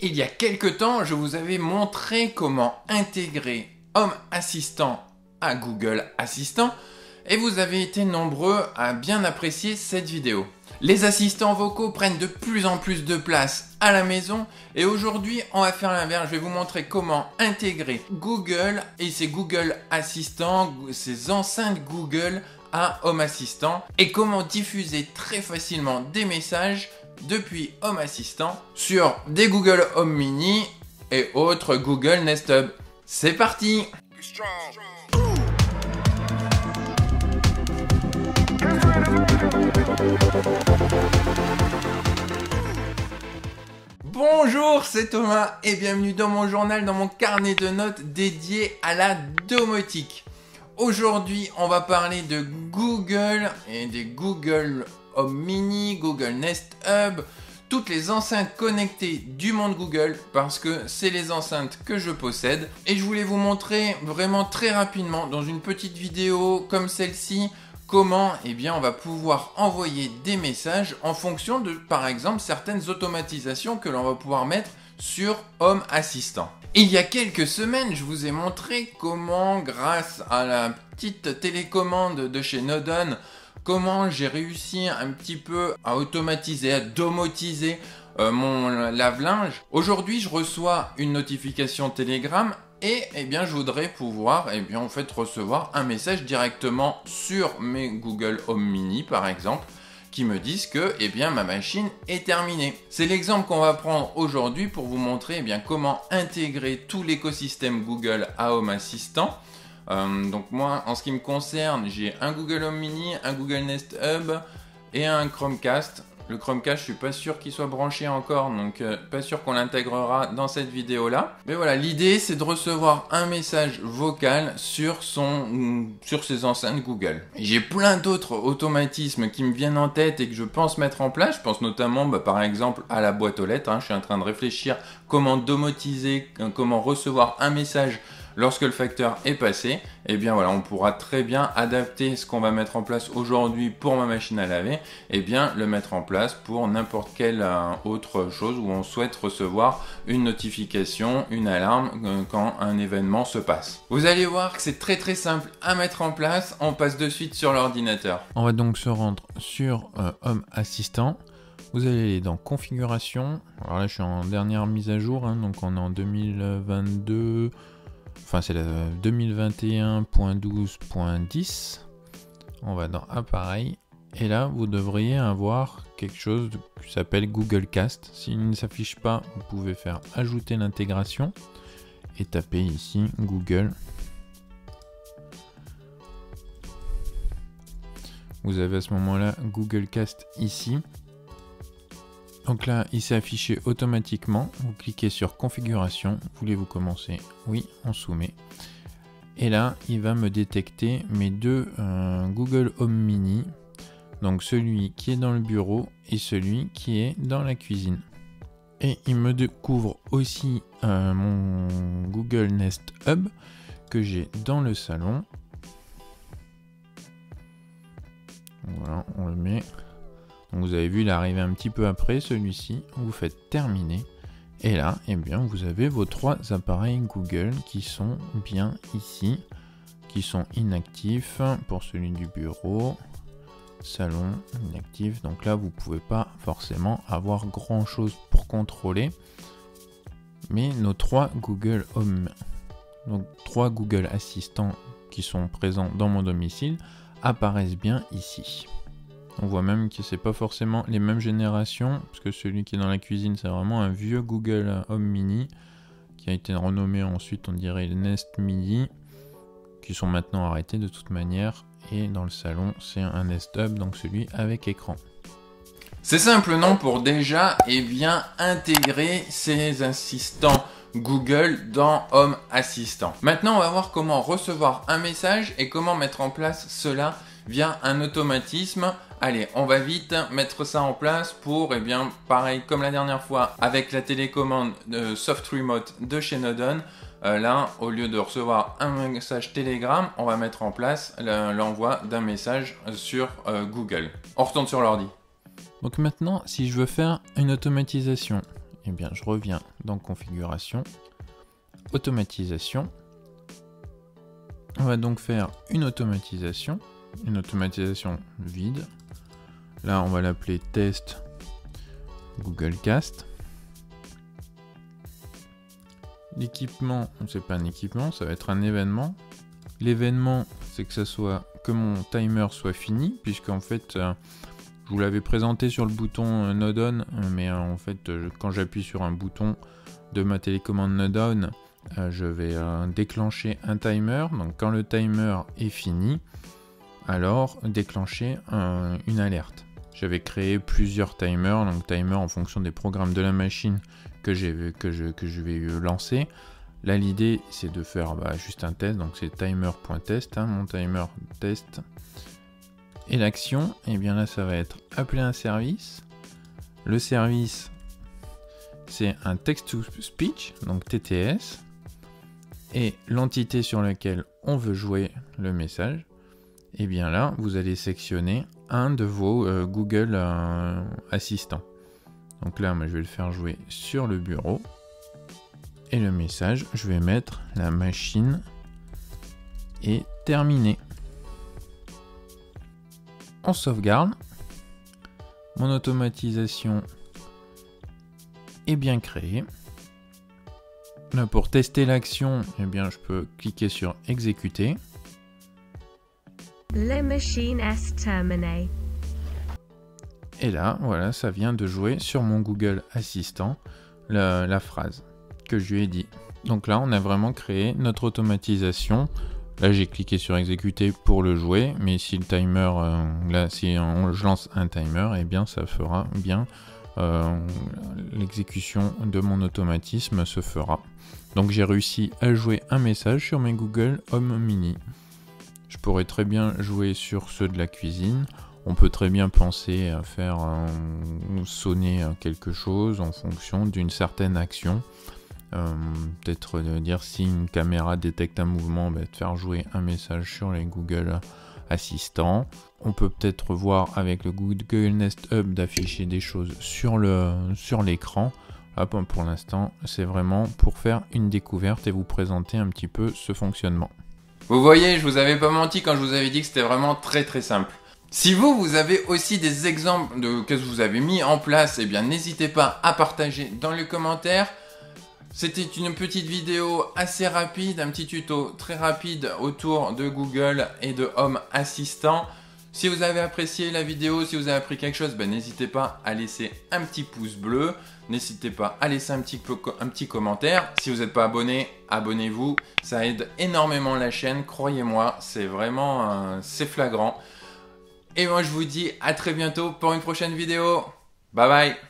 Il y a quelques temps, je vous avais montré comment intégrer Home Assistant à Google Assistant et vous avez été nombreux à bien apprécier cette vidéo. Les assistants vocaux prennent de plus en plus de place à la maison et aujourd'hui on va faire l'inverse. Je vais vous montrer comment intégrer Google et ses Google Assistants, ces enceintes Google à Home Assistant et comment diffuser très facilement des messages depuis Home Assistant sur des Google Home Mini et autres Google Nest Hub. C'est parti Bonjour, c'est Thomas et bienvenue dans mon journal, dans mon carnet de notes dédié à la domotique. Aujourd'hui, on va parler de Google et des Google Home Mini, Google Nest Hub, toutes les enceintes connectées du monde Google parce que c'est les enceintes que je possède et je voulais vous montrer vraiment très rapidement dans une petite vidéo comme celle-ci comment eh bien, on va pouvoir envoyer des messages en fonction de par exemple certaines automatisations que l'on va pouvoir mettre sur Home Assistant. Il y a quelques semaines, je vous ai montré comment grâce à la petite télécommande de chez Nodon comment j'ai réussi un petit peu à automatiser, à domotiser euh, mon lave-linge. Aujourd'hui, je reçois une notification Telegram et eh bien je voudrais pouvoir eh bien en recevoir un message directement sur mes Google Home Mini par exemple qui me disent que eh bien ma machine est terminée. C'est l'exemple qu'on va prendre aujourd'hui pour vous montrer eh bien comment intégrer tout l'écosystème Google à Home Assistant donc moi, en ce qui me concerne, j'ai un Google Home Mini, un Google Nest Hub et un Chromecast. Le Chromecast, je suis pas sûr qu'il soit branché encore, donc euh, pas sûr qu'on l'intégrera dans cette vidéo là. Mais voilà, l'idée c'est de recevoir un message vocal sur son, sur ses enceintes Google. J'ai plein d'autres automatismes qui me viennent en tête et que je pense mettre en place. Je pense notamment, bah, par exemple, à la boîte aux lettres. Hein. Je suis en train de réfléchir comment domotiser, comment recevoir un message lorsque le facteur est passé, eh bien on pourra très bien adapter ce qu'on va mettre en place aujourd'hui pour ma machine à laver, eh bien le mettre en place pour n'importe quelle euh, autre chose où on souhaite recevoir une notification, une alarme euh, quand un événement se passe. Vous allez voir que c'est très très simple à mettre en place, on passe de suite sur l'ordinateur. On va donc se rendre sur euh, Home Assistant. Vous allez aller dans configuration. Alors là, je suis en dernière mise à jour, hein, donc on est en 2022 enfin c'est la 2021.12.10. On va dans appareil et là vous devriez avoir quelque chose qui s'appelle Google Cast. S'il ne s'affiche pas, vous pouvez faire ajouter l'intégration et taper ici Google. Vous avez à ce moment-là Google Cast ici. Donc là, il s'est affiché automatiquement. Vous cliquez sur configuration. Voulez-vous commencer? Oui, on soumet. Et là, il va me détecter mes deux euh, Google Home Mini. Donc celui qui est dans le bureau et celui qui est dans la cuisine. Et il me découvre aussi euh, mon Google Nest Hub que j'ai dans le salon. Voilà, on le met vous avez vu, il est arrivé un petit peu après celui-ci. Vous faites terminer. Et là, eh bien, vous avez vos trois appareils Google qui sont bien ici, qui sont inactifs pour celui du bureau, salon inactif. Donc là, vous pouvez pas forcément avoir grand chose pour contrôler. Mais nos trois Google Home, donc trois Google Assistants qui sont présents dans mon domicile, apparaissent bien ici. On voit même que c'est pas forcément les mêmes générations, parce que celui qui est dans la cuisine, c'est vraiment un vieux Google Home Mini, qui a été renommé ensuite, on dirait, le Nest Mini, qui sont maintenant arrêtés de toute manière. Et dans le salon, c'est un Nest Hub, donc celui avec écran. C'est simple, non, pour déjà et eh bien, intégrer ces assistants Google dans Home Assistant. Maintenant, on va voir comment recevoir un message et comment mettre en place cela via un automatisme Allez, on va vite mettre ça en place pour, eh bien, pareil comme la dernière fois avec la télécommande de Soft Remote de chez Nodon. Euh, là, au lieu de recevoir un message Telegram, on va mettre en place l'envoi d'un message sur euh, Google. On retourne sur l'ordi. Donc maintenant, si je veux faire une automatisation, eh bien, je reviens dans configuration, automatisation. On va donc faire une automatisation, une automatisation vide. Là, on va l'appeler test Google Cast. L'équipement, c'est pas un équipement, ça va être un événement. L'événement, c'est que ça soit que mon timer soit fini, puisqu'en fait, euh, je vous l'avais présenté sur le bouton euh, Node On, mais euh, en fait, quand j'appuie sur un bouton de ma télécommande On, je vais déclencher un timer. Donc, quand le timer est fini, alors déclencher une alerte. J'avais créé plusieurs timers, donc timer en fonction des programmes de la machine que, que, je, que je vais lancer. Là, l'idée, c'est de faire bah, juste un test, donc c'est timer.test, hein, mon timer test. Et l'action, et eh bien là, ça va être appeler un service. Le service, c'est un text-to-speech, donc TTS. Et l'entité sur laquelle on veut jouer le message, et eh bien là, vous allez sectionner un de vos euh, Google euh, Assistants. Donc là, moi, je vais le faire jouer sur le bureau. Et le message, je vais mettre la machine est terminée. On sauvegarde. Mon automatisation est bien créée. Là, pour tester l'action, eh bien, je peux cliquer sur exécuter. La machine. Et là, voilà, ça vient de jouer sur mon Google Assistant la phrase que je lui ai dit. Donc là, on a vraiment créé notre automatisation. Là, j'ai cliqué sur exécuter pour le jouer, mais si le timer, euh, là, si on, je lance un timer, eh bien, ça fera bien euh, l'exécution de mon automatisme se fera. Donc, j'ai réussi à jouer un message sur mes Google Home Mini. Je pourrais très bien jouer sur ceux de la cuisine. On peut très bien penser à faire euh, sonner quelque chose en fonction d'une certaine action. Euh, peut-être dire si une caméra détecte un mouvement, bah, de faire jouer un message sur les Google Assistants. On peut peut-être voir avec le Google Nest Hub d'afficher des choses sur l'écran. Sur pour l'instant, c'est vraiment pour faire une découverte et vous présenter un petit peu ce fonctionnement. Vous voyez, je vous avais pas menti quand je vous avais dit que c'était vraiment très très simple. Si vous, vous avez aussi des exemples de que vous avez mis en place, eh bien n'hésitez pas à partager dans les commentaires. C'était une petite vidéo assez rapide, un petit tuto très rapide autour de Google et de Home Assistant. Si vous avez apprécié la vidéo, si vous avez appris quelque chose, ben, n'hésitez pas à laisser un petit pouce bleu. N'hésitez pas à laisser un petit, un petit commentaire. Si vous n'êtes pas abonné, abonnez-vous. Ça aide énormément la chaîne, croyez-moi. C'est vraiment c'est flagrant. Et moi je vous dis à très bientôt pour une prochaine vidéo. Bye bye